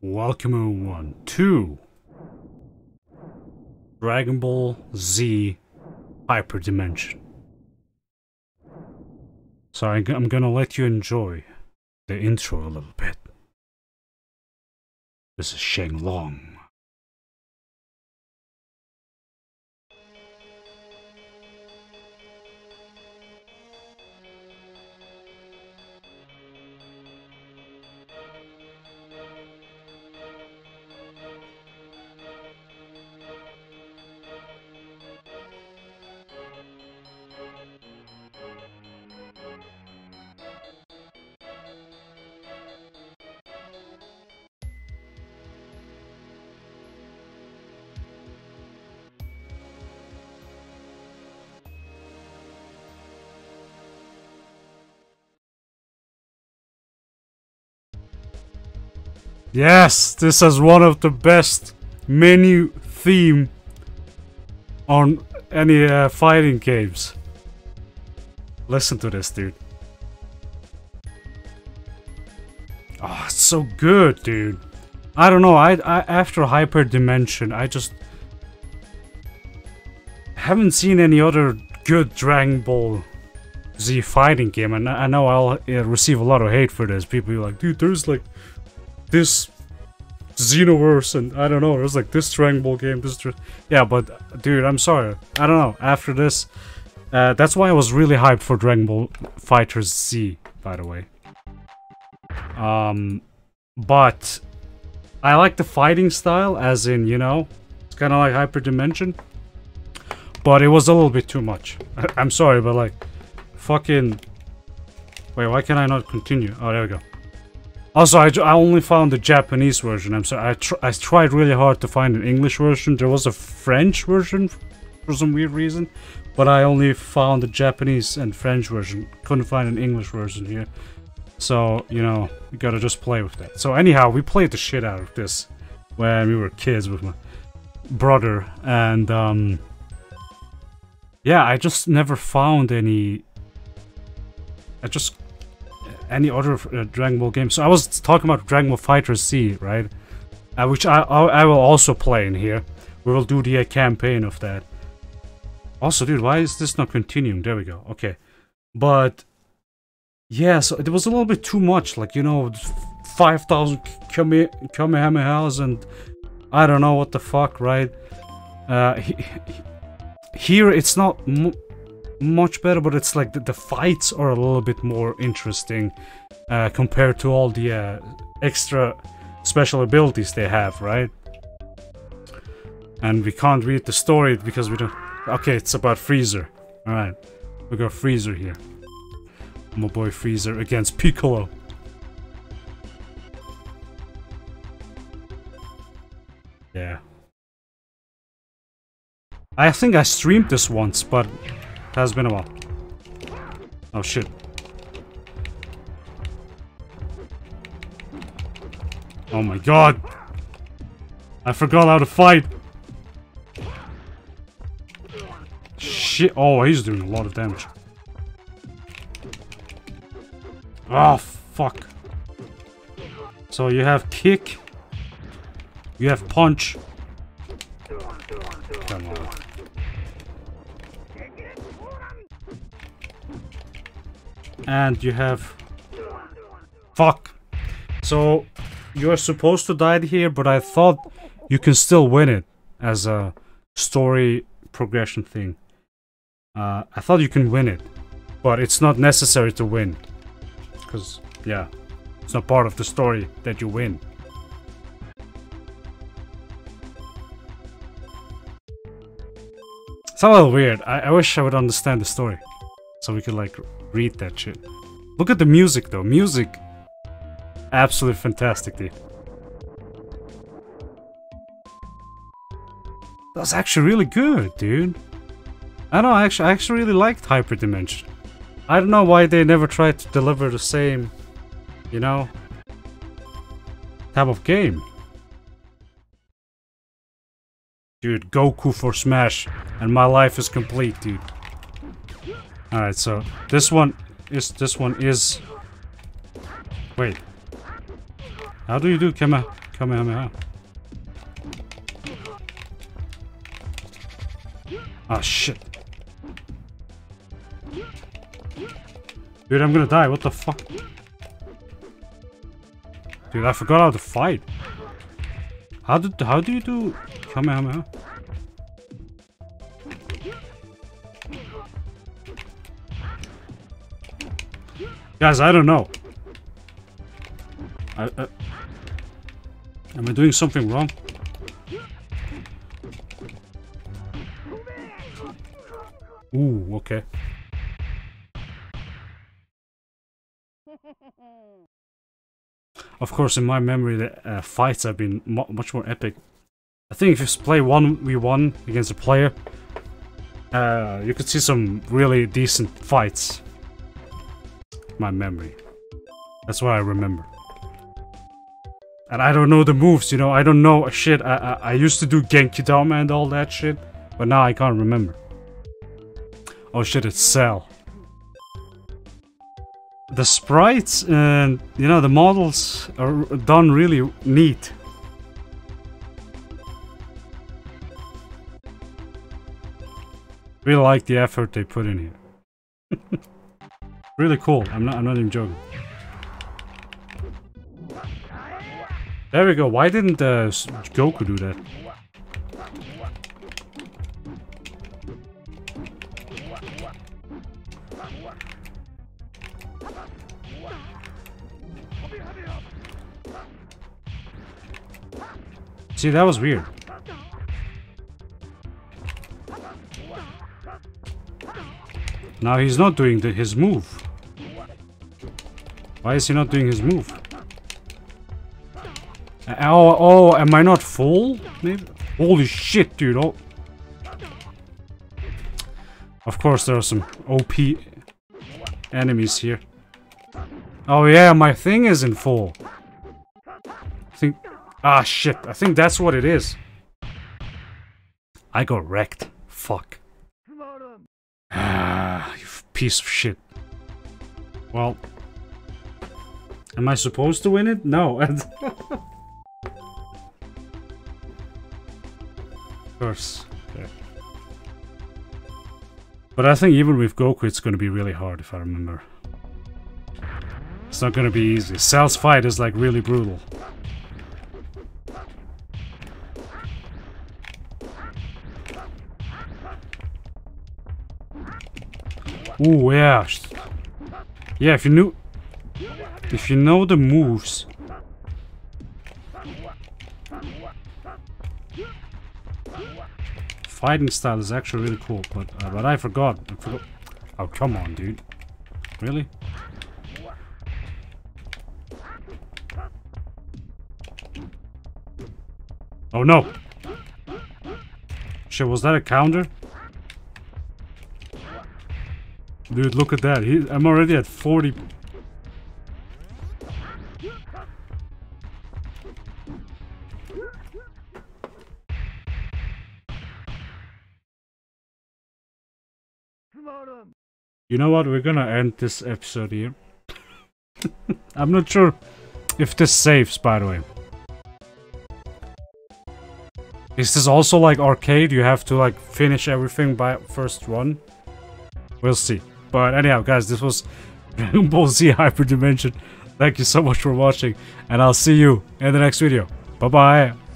Welcome one two. Dragon Ball Z Hyper Dimension. So I, I'm gonna let you enjoy the intro a little bit. This is Sheng Long. Yes, this is one of the best menu theme on any uh, fighting games. Listen to this, dude. Oh, it's so good, dude. I don't know. I, I after Hyper Dimension, I just haven't seen any other good Dragon Ball Z fighting game, and I know I'll uh, receive a lot of hate for this. People like, dude, there's like this Xenoverse and I don't know, it was like this Dragon Ball game, this Yeah, but dude, I'm sorry. I don't know. After this, uh, that's why I was really hyped for Dragon Ball Fighters Z, by the way. Um, but I like the fighting style, as in, you know, it's kind of like Hyper Dimension. But it was a little bit too much. I'm sorry, but like, fucking... Wait, why can I not continue? Oh, there we go. Also, I, I only found the Japanese version. I'm sorry. I, tr I tried really hard to find an English version. There was a French version for some weird reason, but I only found the Japanese and French version. Couldn't find an English version here. So, you know, we gotta just play with that. So anyhow, we played the shit out of this when we were kids with my brother. And, um... Yeah, I just never found any... I just any other uh, Dragon Ball game. So I was talking about Dragon Ball FighterZ, right? Uh, which I, I, I will also play in here. We will do the uh, campaign of that. Also, dude, why is this not continuing? There we go. Okay, but yeah, so it was a little bit too much. Like you know, five thousand Kame Kamehamehas and I don't know what the fuck, right? Uh, he, he, here it's not much better, but it's like the, the fights are a little bit more interesting uh, compared to all the uh, extra special abilities they have, right? And we can't read the story because we don't... Okay, it's about Freezer. Alright, we got Freezer here. My boy Freezer against Piccolo. Yeah. I think I streamed this once, but has been a while. Oh shit. Oh my god! I forgot how to fight! Shit! Oh, he's doing a lot of damage. Oh, fuck. So you have kick. You have punch. Come on. And you have... Fuck! So, you're supposed to die here, but I thought you can still win it as a story progression thing. Uh, I thought you can win it, but it's not necessary to win. Because, yeah, it's not part of the story that you win. It's a little weird. I, I wish I would understand the story. So we could like read that shit. Look at the music though. Music. Absolutely fantastic, dude. That's actually really good, dude. I know, I actually, I actually really liked Hyperdimension. I don't know why they never tried to deliver the same, you know, type of game. Dude, Goku for Smash, and my life is complete, dude. Alright, so this one is this one is Wait. How do you do Kama Kamehameha. Ah, shit. Dude, I'm gonna die. What the fuck? Dude, I forgot how to fight. How did how do you do Kamehameha? Guys, I don't know. I, uh, am I doing something wrong? Ooh, okay. Of course, in my memory, the uh, fights have been mu much more epic. I think if you play 1v1 against a player, uh, you could see some really decent fights. My memory. That's what I remember. And I don't know the moves, you know, I don't know shit. I, I, I used to do Genki Dama and all that shit, but now I can't remember. Oh shit, it's Cell. The sprites and, you know, the models are done really neat. Really like the effort they put in here. really cool. I'm not I'm not even joking. There we go. Why didn't uh, Goku do that? See, that was weird. Now he's not doing the, his move. Why is he not doing his move? Uh, oh, oh, am I not full? Maybe? Holy shit, dude. Oh. Of course, there are some OP enemies here. Oh yeah, my thing isn't full. I think... Ah, shit. I think that's what it is. I got wrecked. Fuck. Ah, you piece of shit. Well... Am I supposed to win it? No. of course. But I think even with Goku it's gonna be really hard if I remember. It's not gonna be easy. Cell's fight is like really brutal. Ooh, yeah. Yeah, if you knew... If you know the moves, fighting style is actually really cool, but uh, but I forgot. I forgot. Oh come on, dude! Really? Oh no! Shit, was that a counter? Dude, look at that. He, I'm already at 40 You know what? We're gonna end this episode here. I'm not sure if this saves, by the way. Is this also like arcade? You have to like finish everything by first run? We'll see. But anyhow, guys, this was Dragon Ball Z Hyperdimension. Thank you so much for watching, and I'll see you in the next video. Bye-bye.